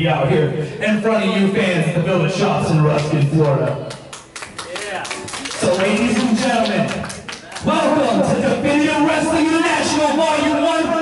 be out here in front of you fans at the Village Shops in Ruskin, Florida. So ladies and gentlemen, welcome to Definitive Wrestling International Volume 193!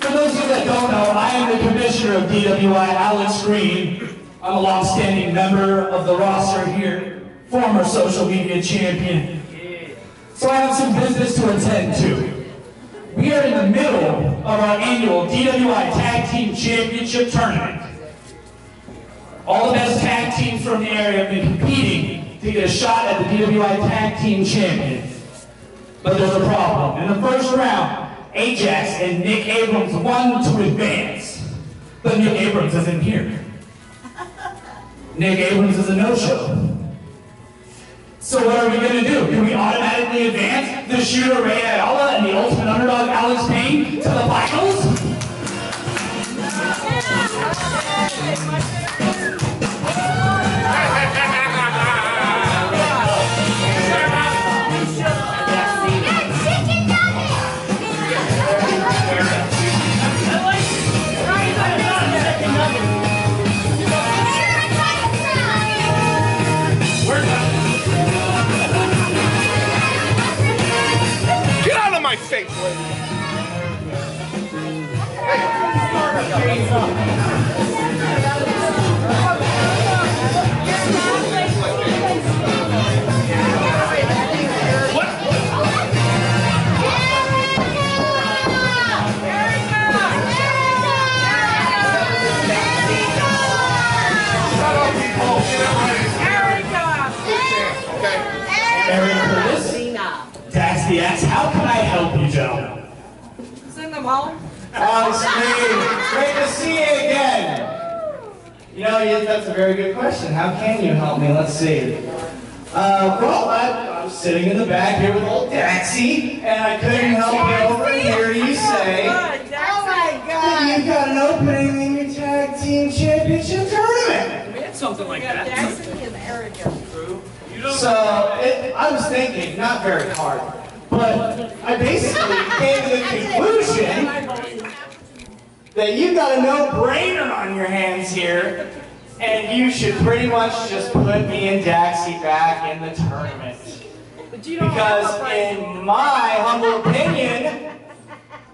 For those of you that don't know, I am the commissioner of DWI, Alex Green. I'm a long-standing member of the roster here, former social media champion. Some business to attend to. We are in the middle of our annual DWI Tag Team Championship Tournament. All the best tag teams from the area have been competing to get a shot at the DWI Tag Team Champions. But there's a problem. In the first round, Ajax and Nick Abrams won to advance. But Nick Abrams isn't here. Nick Abrams is a no-show. So what are we gonna do? Can we automatically advance the shooter Ray Ayala and the ultimate underdog Alex Payne to the finals? You know, yeah, that's a very good question. How can you help me? Let's see. Uh, well, I, I'm sitting in the back here with old Daxie, and I couldn't help but overhear you say Good, Daxie. that you've got an opening in your tag team championship tournament. We had something like that. Daxie is arrogant. So it, I was thinking, not very hard, but I basically came to the conclusion that you've got a no-brainer on your hands here, and you should pretty much just put me and Daxie back in the tournament. But you don't Because in my humble opinion,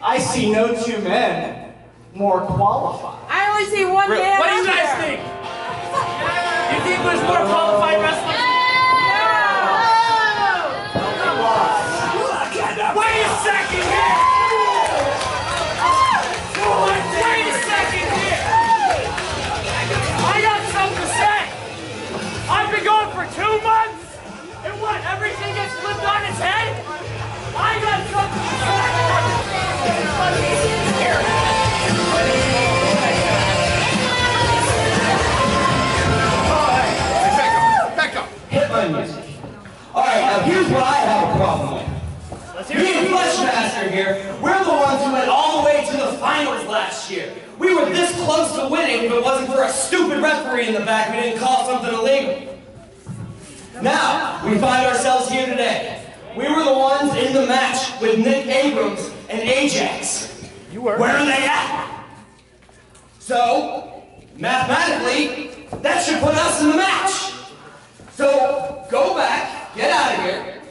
I see no two men more qualified. I only see one man. What do you guys think? You think there's more qualified wrestlers? Alright, now here's what I have a problem with. Me and Fleshmaster here, we're the ones who went all the way to the finals last year. We were this close to winning if it wasn't for a stupid referee in the back who didn't call something illegal. Now, we find ourselves here today. We were the ones in the match with Nick Abrams and Ajax. You were. Where are they at? So, mathematically, that should put us in the match. So, go back, get out of here.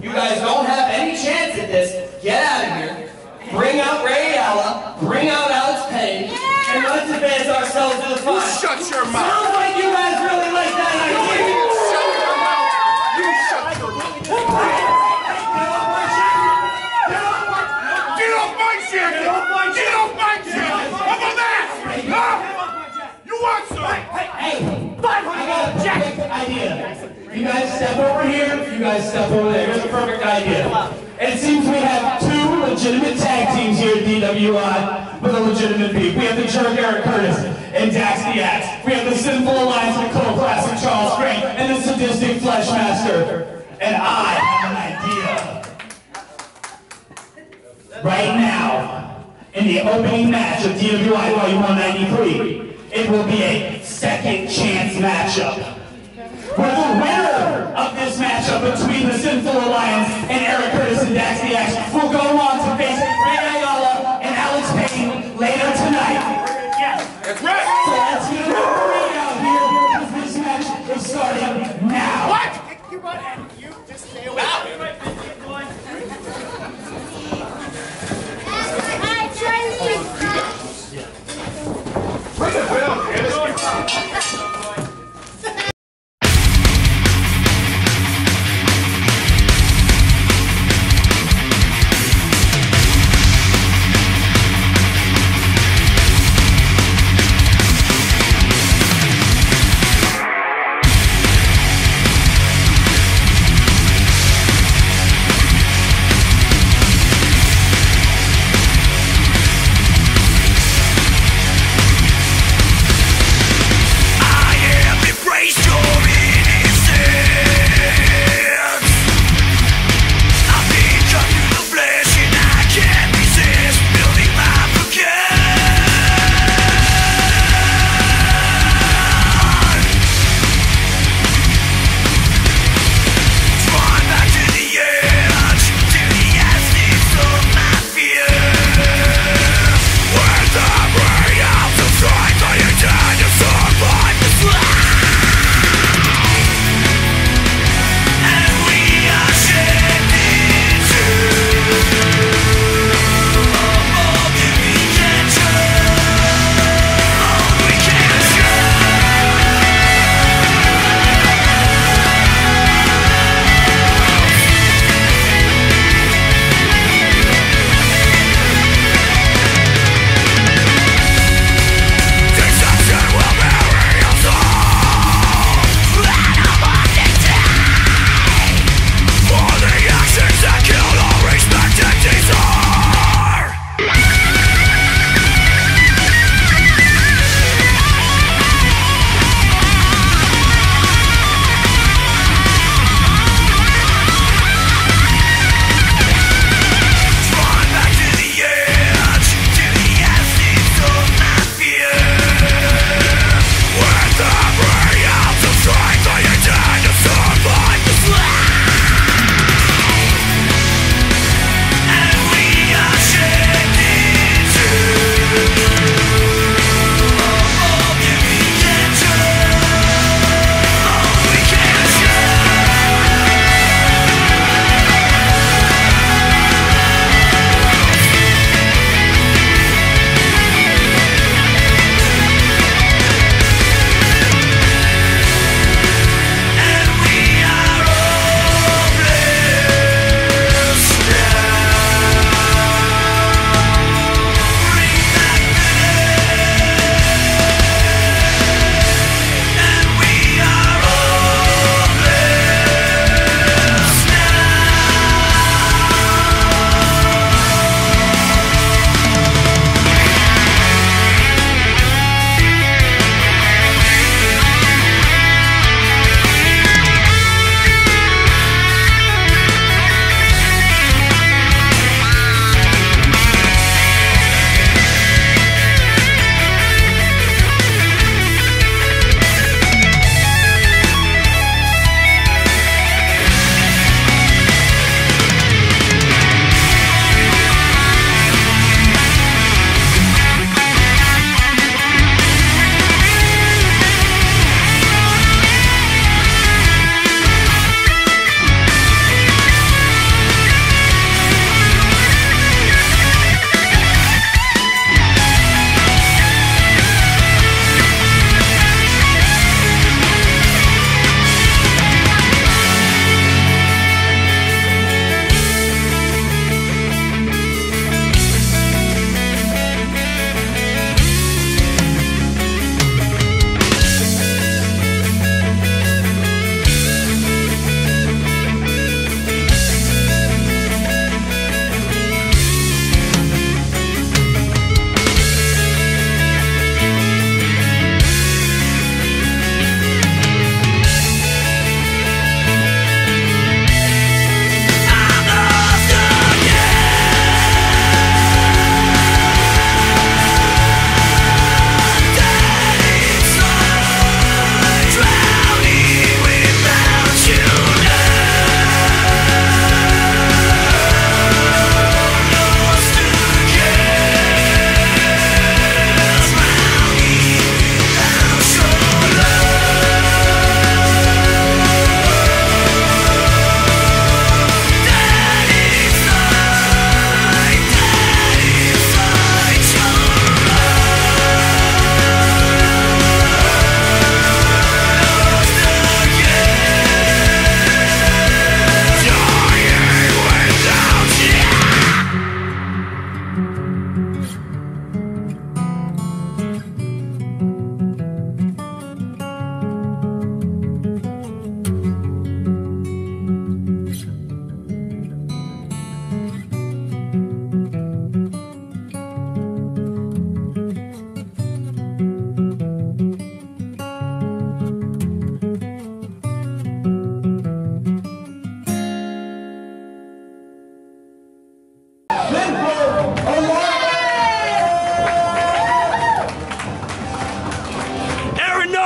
You guys don't have any chance at this. Get out of here. Bring out Ray Ayala, bring out Alex Payne, and let's advance ourselves to the finals. Shut your mouth. Sounds like you guys really like that idea. You guys step over here, you guys step over there. Here's the perfect idea. It seems we have two legitimate tag teams here at DWI with a legitimate beef. We have the jerk Eric Curtis and Dax the Axe. We have the Sinful Alliance with Cole Classic Charles Grant and the Sadistic Fleshmaster. And I have an idea. Right now, in the opening match of DWI Volume 193, it will be a second chance matchup the winner of this matchup between the Sinful Alliance and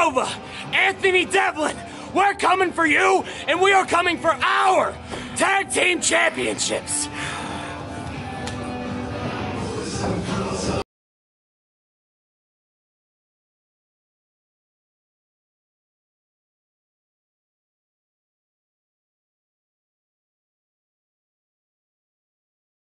Nova, Anthony Devlin, we're coming for you, and we are coming for our tag team championships.